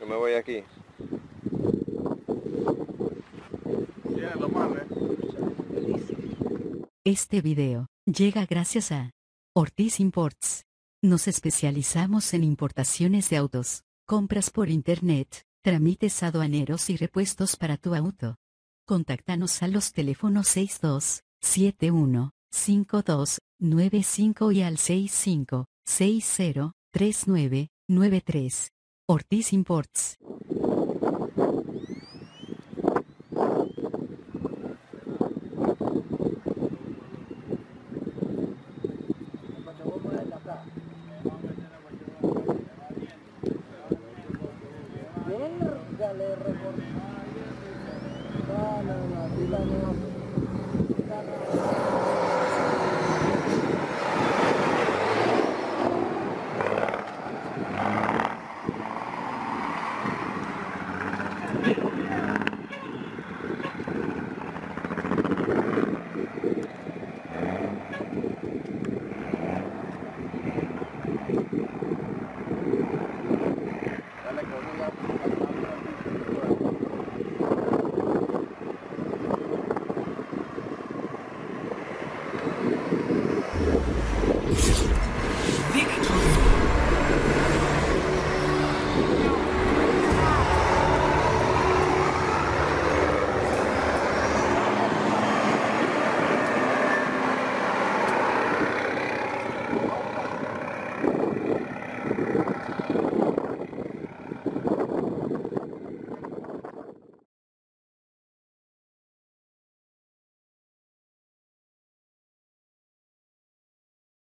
Yo me voy aquí. Este video llega gracias a Ortiz Imports. Nos especializamos en importaciones de autos, compras por internet, trámites aduaneros y repuestos para tu auto. Contáctanos a los teléfonos 62 71 52 95 y al 65 60 39 93. Ortiz Imports.